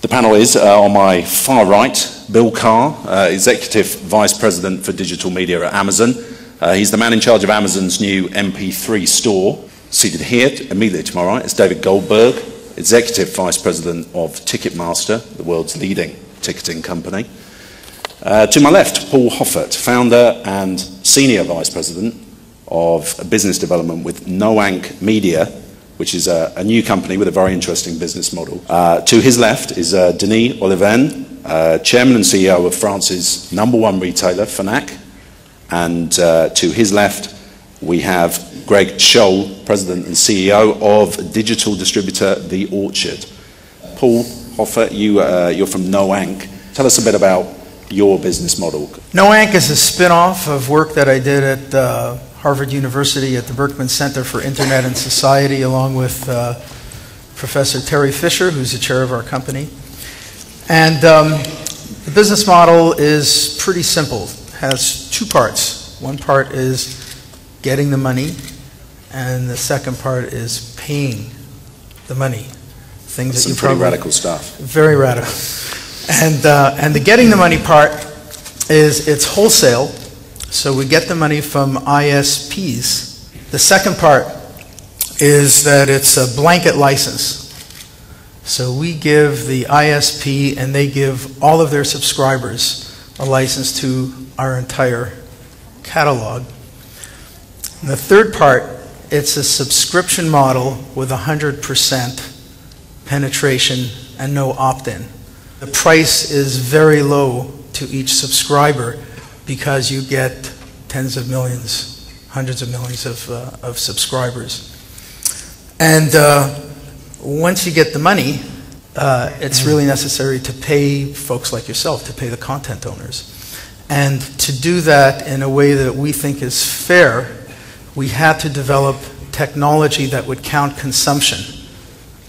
The panel is uh, on my far right, Bill Carr, uh, Executive Vice President for Digital Media at Amazon. Uh, he's the man in charge of Amazon's new MP3 store. Seated here, immediately to my right, is David Goldberg, Executive Vice President of Ticketmaster, the world's leading ticketing company. Uh, to my left, Paul Hoffert, founder and Senior Vice President of Business Development with Noank Media, which is a, a new company with a very interesting business model. Uh, to his left is uh, Denis Olivennes, uh, Chairman and CEO of France's number one retailer, Fnac. And uh, to his left, we have Greg Scholl, President and CEO of digital distributor The Orchard. Paul Hoffert, you, uh, you're from Noank. Tell us a bit about your business model. Noank is a spin-off of work that I did at uh, Harvard University at the Berkman Center for Internet and Society, along with uh, Professor Terry Fisher, who's the chair of our company. And um, the business model is pretty simple. It has two parts. One part is getting the money, and the second part is paying the money. Things That's that you pretty probably radical stuff. Very radical. And uh, and the getting the money part is it's wholesale, so we get the money from ISPs. The second part is that it's a blanket license. So we give the ISP and they give all of their subscribers a license to our entire catalog. And the third part, it's a subscription model with 100% penetration and no opt-in. The price is very low to each subscriber because you get tens of millions, hundreds of millions of, uh, of subscribers. And uh, once you get the money, uh, it's really necessary to pay folks like yourself, to pay the content owners. And to do that in a way that we think is fair, we had to develop technology that would count consumption,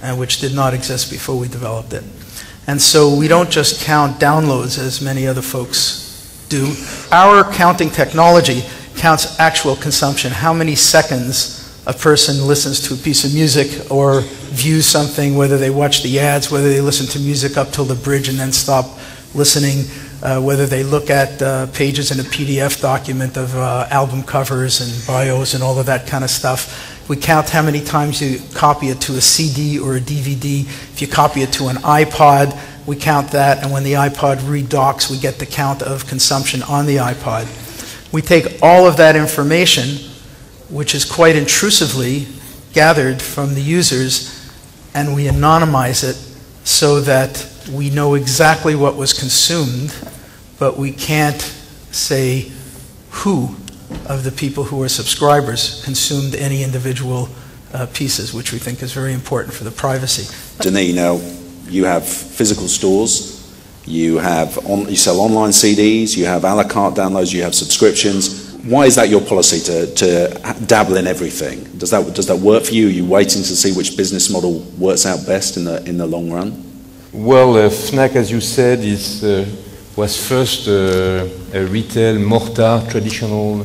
and which did not exist before we developed it. And so we don't just count downloads as many other folks do. Our counting technology counts actual consumption, how many seconds a person listens to a piece of music or views something, whether they watch the ads, whether they listen to music up till the bridge and then stop listening, uh, whether they look at uh, pages in a PDF document of uh, album covers and bios and all of that kind of stuff. We count how many times you copy it to a CD or a DVD. If you copy it to an iPod, we count that, and when the iPod redocks, we get the count of consumption on the iPod. We take all of that information which is quite intrusively gathered from the users, and we anonymize it so that we know exactly what was consumed, but we can't say who of the people who are subscribers consumed any individual uh, pieces, which we think is very important for the privacy. Denis, now you have physical stores, you have on, you sell online CDs, you have a la carte downloads, you have subscriptions why is that your policy to, to dabble in everything? Does that, does that work for you? Are you waiting to see which business model works out best in the, in the long run? Well, uh, Fnac, as you said, is, uh, was first uh, a retail mortar, traditional,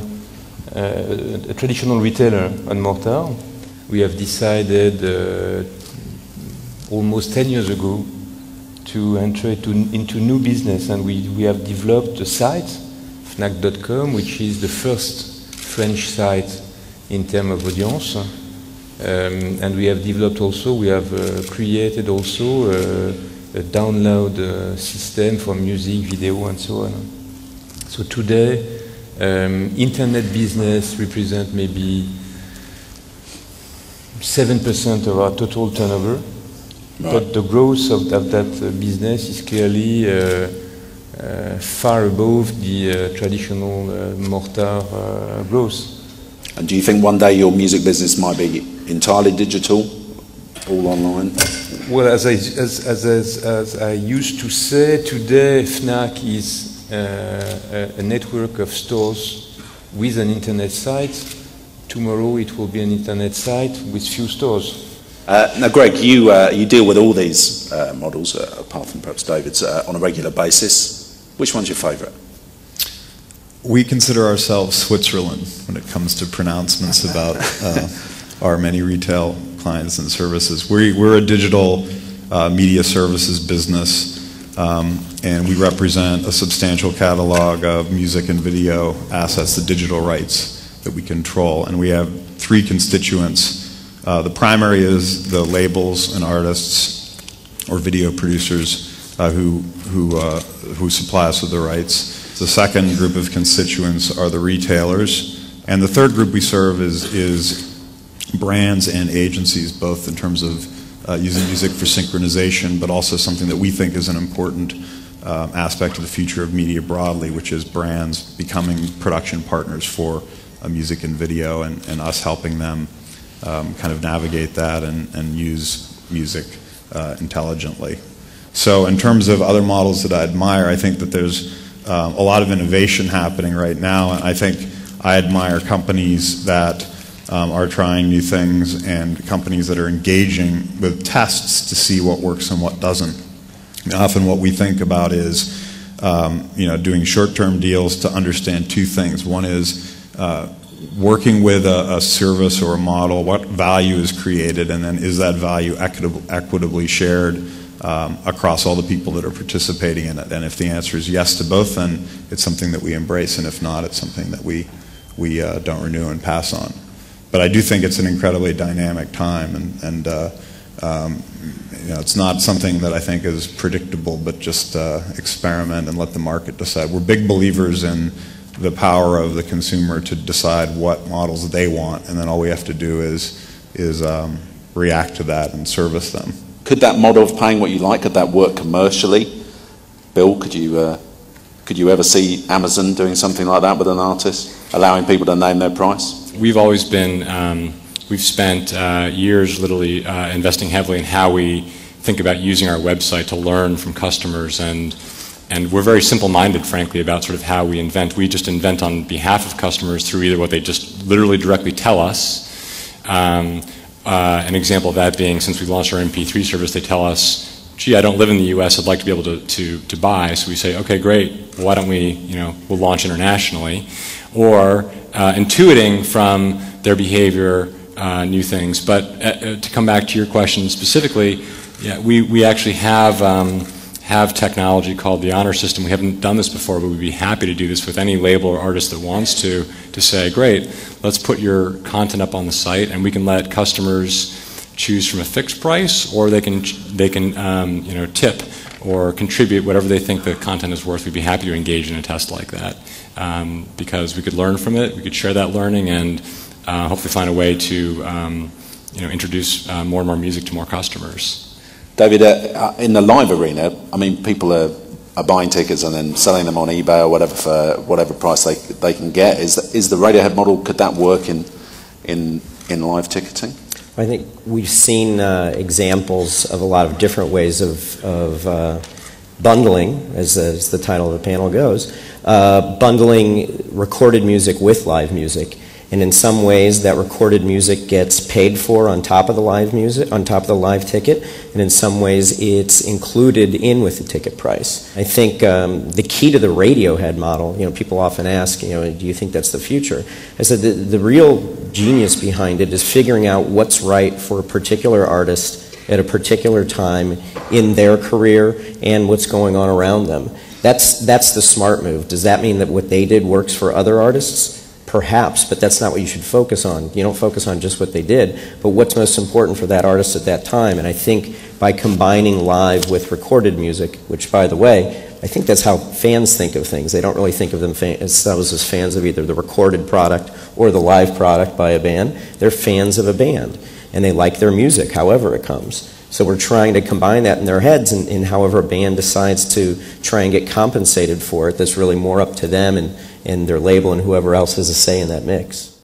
uh, a traditional retailer on mortar. We have decided uh, almost 10 years ago to enter into, into new business, and we, we have developed a site Fnac.com, which is the first French site in terms of audience. Um, and we have developed also, we have uh, created also uh, a download uh, system for music, video, and so on. So today, um, internet business represent maybe 7% of our total turnover. Right. But the growth of that, that business is clearly uh, uh, far above the uh, traditional uh, mortar growth. And do you think one day your music business might be entirely digital, all online? Well, as I, as, as, as, as I used to say, today FNAC is uh, a, a, network of stores with an internet site. Tomorrow it will be an internet site with few stores. Uh, now, Greg, you, uh, you deal with all these models, apart from perhaps David's, on a regular basis. Which one's your favorite? We consider ourselves Switzerland when it comes to pronouncements about uh, our many retail clients and services. We, we're a digital uh, media services business, um, and we represent a substantial catalog of music and video assets, the digital rights that we control. And we have three constituents. Uh, the primary is the labels and artists or video producers uh, who, who, uh, who supply us with the rights. The second group of constituents are the retailers. And the third group we serve is, is brands and agencies, both in terms of uh, using music for synchronization, but also something that we think is an important uh, aspect of the future of media broadly, which is brands becoming production partners for uh, music and video, and, and, us helping them um, kind of navigate that and, and use music uh, intelligently. So, in terms of other models that I admire, I think that there's um, a lot of innovation happening right now, and I think I admire companies that um, are trying new things and companies that are engaging with tests to see what works and what doesn't. And often what we think about is um, you know, doing short-term deals to understand two things. One is uh, working with a, a, service or a model, what value is created, and then is that value equitably shared um, across all the people that are participating in it? And if the answer is yes to both, then it's something that we embrace, and if not, it's something that we, we uh, don't renew and pass on but I do think it's an incredibly dynamic time, and, and uh, um, you know, it's not something that I think is predictable, but just uh, experiment and let the market decide. We're big believers in the power of the consumer to decide what models they want, and then all we have to do is is um, react to that and service them. Could that model of paying what you like could that work commercially? Bill, could you uh, could you ever see Amazon doing something like that with an artist, allowing people to name their price? we've always been, um, we've spent uh, years literally uh, investing heavily in how we think about using our website to learn from customers and and we're very simple-minded, frankly, about sort of how we invent. We just invent on behalf of customers through either what they just literally directly tell us. Um, uh, an example of that being, since we launched our MP3 service, they tell us, "Gee, I don't live in the U.S. I'd like to be able to to, to buy." So we say, "Okay, great. Why don't we, you know, we'll launch internationally?" Or uh, intuiting from their behavior uh, new things. But uh, uh, to come back to your question specifically, yeah, we, we actually have, um, have technology called the honor system. We haven't done this before, but we'd be happy to do this with any label or artist that wants to, to say, great, let's put your content up on the site and we can let customers choose from a fixed price or they can, they can um, you know, tip or contribute whatever they think the content is worth. We'd be happy to engage in a test like that um, because we could learn from it, we could share that learning, and uh, hopefully find a way to um, you know, introduce uh, more and more music to more customers. David, uh, in the live arena, I mean, people are, are buying tickets and then selling them on eBay or whatever for whatever price they, they can get. Is, is the Radiohead model, could that work in, in, in live ticketing? I think we've seen uh, examples of a lot of different ways of, of uh, bundling, as, as, the title of the panel goes, uh, bundling recorded music with live music. And in some ways, that recorded music gets paid for on top of the live music, on top of the live ticket, and in some ways, it's included in with the ticket price. I think um, the key to the Radiohead model, you know, people often ask, you know, do you think that's the future? I said the, the real genius behind it is figuring out what's right for a particular artist at a particular time in their career and what's going on around them. That's, that's the smart move. Does that mean that what they did works for other artists? Perhaps, but that's not what you should focus on. You don't focus on just what they did, but what's most important for that artist at that time. And I think by combining live with recorded music, which, by the way, I think that's how fans think of things. They don't really think of themselves as fans of either the recorded product or the live product by a band. They're fans of a band, and they like their music, however it comes. So we're trying to combine that in their heads, and, and, however a band decides to try and get compensated for it, that's really more up to them and, and their label and whoever else has a say in that mix.